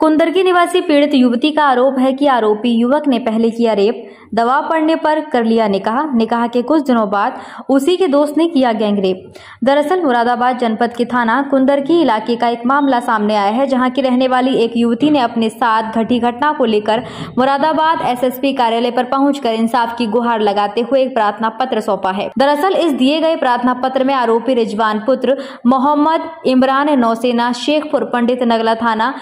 कुंदरकी निवासी पीड़ित युवती का आरोप है कि आरोपी युवक ने पहले किया रेप, दबाव पड़ने पर कर लिया निकाह। निकाह के कुछ दिनों बाद उसी के दोस्त ने किया गैंग रेप। दरअसल मुरादाबाद जनपद के थाना कुंदरकी इलाके का एक मामला सामने आया है, जहाँ की रहने वाली एक युवती ने अपने साथ घटी घटना को लेकर मुरादाबाद एसएसपी कार्यालय पर पहुंचकर इंसाफ की गुहार लगाते हुए एक प्रार्थना पत्र सौंपा है। दरअसल इस दिए गए प्रार्थना पत्र में आरोपी रिजवान पुत्र मोहम्मद इमरान नौसेना, शेखपुर, पंडित नगला थाना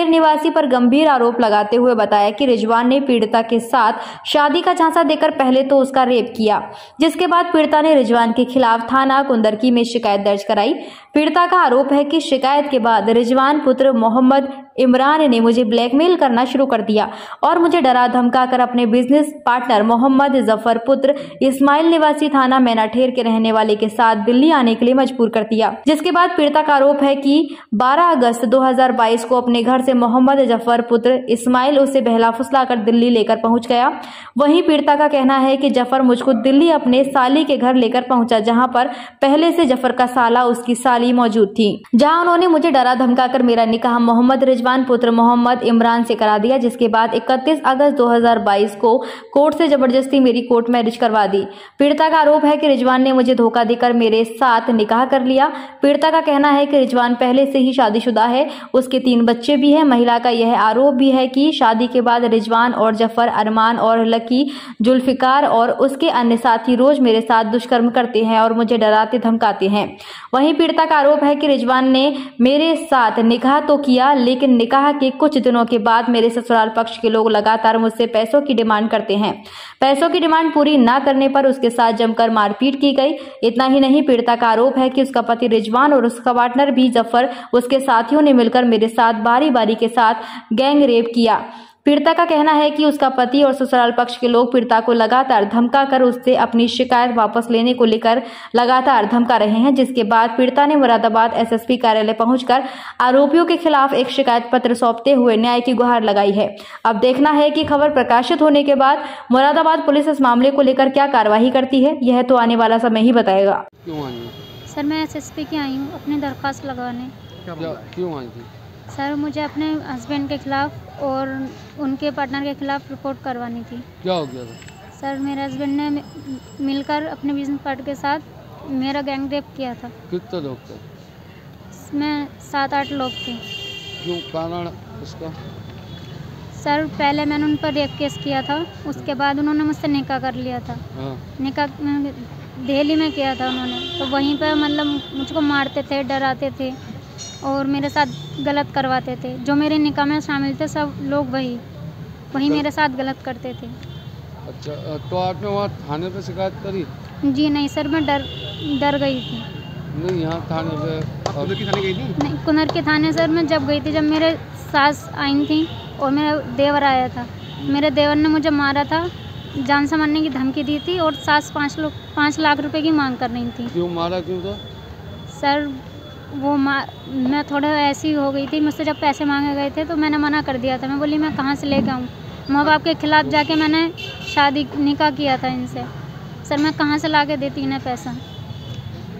मैनाठेर निवासी पर गंभीर आरोप लगाते हुए बताया कि रिजवान ने पीड़िता के साथ शादी का झांसा देकर पहले तो उसका रेप किया, जिसके बाद पीड़िता ने रिजवान के खिलाफ थाना कुंदरकी में शिकायत दर्ज कराई। पीड़िता का आरोप है कि शिकायत के बाद रिजवान पुत्र मोहम्मद इमरान ने मुझे ब्लैकमेल करना शुरू कर दिया और मुझे डरा धमका कर अपने बिज़नेस पार्टनर मोहम्मद ज़फ़र पुत्र इस्माइल निवासी थाना मैनाठेर के रहने वाले के साथ दिल्ली आने के लिए मजबूर कर दिया। जिसके बाद पीड़िता का आरोप है कि 12 अगस्त 2022 को अपने घर से मोहम्मद ज़फ़र पुत्र इस्माइल उसे बहला फुसला कर दिल्ली लेकर पहुँच गया। वहीं पीड़िता का कहना है कि ज़फ़र मुझको दिल्ली अपने साली के घर लेकर पहुँचा, जहाँ पर पहले से ज़फ़र का साला उसकी साली मौजूद थी। जहाँ उन्होंने मुझे डरा धमका कर मेरा निकाह मोहम्मद रिजवान पुत्र मोहम्मद इमरान से करा दिया, जिसके बाद 31 अगस्त 2022 को कोर्ट से ज़बरदस्ती मेरी कोर्ट मैरिज करवा दी। पीड़िता का आरोप है कि रिजवान ने मुझे धोखा देकर मेरे साथ निकाह कर लिया। पीड़िता का कहना है कि रिजवान पहले से ही शादीशुदा है, उसके तीन बच्चे भी हैं। महिला का यह आरोप भी है कि शादी के बाद रिजवान और ज़फ़र, अरमान और लकी, जुल्फिकार और उसके अन्य साथी रोज मेरे साथ दुष्कर्म करते हैं और मुझे डराते, धमकाते हैं। वहीं पीड़िता का आरोप है कि रिजवान ने मेरे साथ निकाह तो किया, लेकिन निकाह कि कुछ दिनों के बाद मेरे ससुराल पक्ष के लोग लगातार मुझसे पैसों की डिमांड करते हैं। पैसों की डिमांड पूरी न करने पर उसके साथ जमकर मारपीट की गई। इतना ही नहीं, पीड़िता का आरोप है कि उसका पति रिजवान और उसका पार्टनर भी ज़फ़र, उसके साथियों ने मिलकर मेरे साथ बारी बारी के साथ गैंग रेप किया। पीड़िता का कहना है कि उसका पति और ससुराल पक्ष के लोग पीड़िता को लगातार धमका कर उससे अपनी शिकायत वापस लेने को लेकर लगातार धमका रहे हैं जिसके बाद पीड़िता ने मुरादाबाद एसएसपी कार्यालय पहुंचकर आरोपियों के खिलाफ एक शिकायत पत्र सौंपते हुए न्याय की गुहार लगाई है। अब देखना है कि खबर प्रकाशित होने के बाद मुरादाबाद पुलिस इस मामले को लेकर क्या कार्रवाई करती है यह तो आने वाला समय ही बताएगा। सर मैं एस एस पी की आई हूँ अपनी दरख्वास्त लगाने। क्यों आई थी? सर मुझे अपने हस्बैंड के खिलाफ और उनके पार्टनर के खिलाफ रिपोर्ट करवानी थी। क्या हो गया था? सर मेरे हस्बैंड ने मिलकर अपने बिज़नेस पार्टनर के साथ मेरा गैंग रेप किया था। कितने लोग थे? इसमें सात आठ लोग थे। क्यों? कारण उसका? सर पहले मैंने उन पर रेप केस किया था उसके बाद उन्होंने मुझसे निकाह कर लिया था। हाँ। निकाह दिल्ली में किया था उन्होंने। तो वहीं पर मतलब मुझको मारते थे डराते थे। और मेरे साथ गलत करवाते थे। जो मेरे निकाह में शामिल थे सब लोग वही। वही तो- मेरे साथ गलत करते थे। अच्छा तो आपने वहाँ थाने पे शिकायत करी? जी नहीं सर मैं डर डर गई थी। नहीं यहाँ थाने पे और नहीं कुनर के थाने सर मैं जब गई थी जब मेरे सास आई थी और मेरा देवर आया था। मेरे देवर ने मुझे मारा था जान से मारने की धमकी दी थी और सास पाँच लोग पाँच लाख रुपए की मांग कर रही थी। क्यों मारा क्यों था? सर वो मा मैं थोड़ा ऐसी हो गई थी मुझसे जब पैसे मांगे गए थे तो मैंने मना कर दिया था। मैं बोली मैं कहाँ से लेके आऊँ? माँ बाप के खिलाफ जाके मैंने शादी निकाह किया था इनसे। सर मैं कहाँ से ला के देती इन्हें पैसा?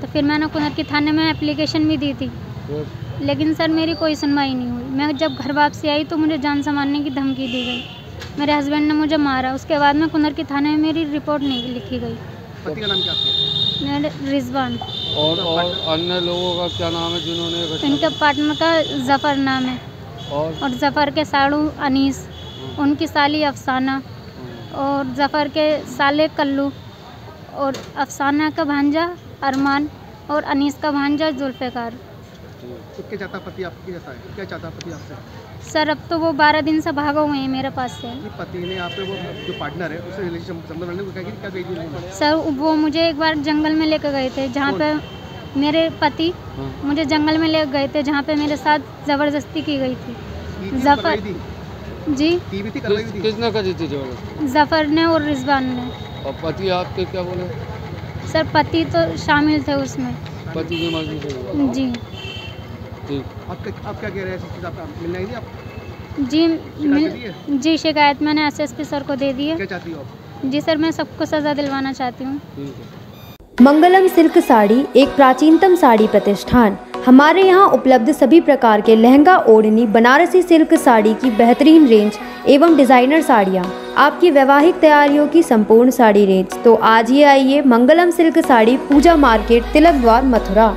तो फिर मैंने कुनर की थाने में एप्लीकेशन भी दी थी। लेकिन सर मेरी कोई सुनवाई नहीं हुई। मैं जब घर वापसी आई तो मुझे जान संभालने की धमकी दी गई। मेरे हस्बैंड ने मुझे मारा। उसके बाद में कुनर की थाने में मेरी रिपोर्ट नहीं लिखी गई। पति का नाम क्या मेरे रिजवान। और और अन्य लोगों का क्या नाम है जिन्होंने इनके पार्टनर का जफ़र नाम है। और और जफ़र के साड़ू अनीस उनकी साली अफसाना और जफ़र के साले कल्लू और अफसाना का भांजा अरमान और अनीस का भांजा जुल्फ़िकार। तो क्या चाहता पति आपके जैसा है? क्या चाहता पति आपसे? सर अब तो वो बारह दिन से भागा हुए हैं मेरे पास से। पति ने आपके वो जो पार्टनर है उससे रिलेशन को कहा क्या गई सर वो मुझे एक बार जंगल में लेकर गए थे जहाँ पे मेरे पति हाँ। मुझे जंगल में ले गए थे जहाँ पे मेरे साथ ज़बरदस्ती की गई थी। जफर- जी। किसने करी थी ज़बरदस्ती? जफ़र ने और रिजवान ने। और पति आपके क्या बोले? सर पति तो शामिल थे उसमें। पति हुआ। जी। आप आप क्या कह रहे हैं? मिलना ही आप? जी? मिल जी शिकायत मैंने एसएसपी सर को दे दी है। क्या चाहती हो आप? जी सर मैं सबको सज़ा दिलवाना चाहती हूँ। मंगलम सिल्क साड़ी एक प्राचीनतम साड़ी प्रतिष्ठान। हमारे यहाँ उपलब्ध सभी प्रकार के लहंगा ओढ़नी बनारसी सिल्क साड़ी की बेहतरीन रेंज एवं डिज़ाइनर साड़ियाँ। आपकी वैवाहिक तैयारियों की संपूर्ण साड़ी रेंज। तो आज ही आइए मंगलम सिल्क साड़ी पूजा मार्केट तिलक द्वार मथुरा।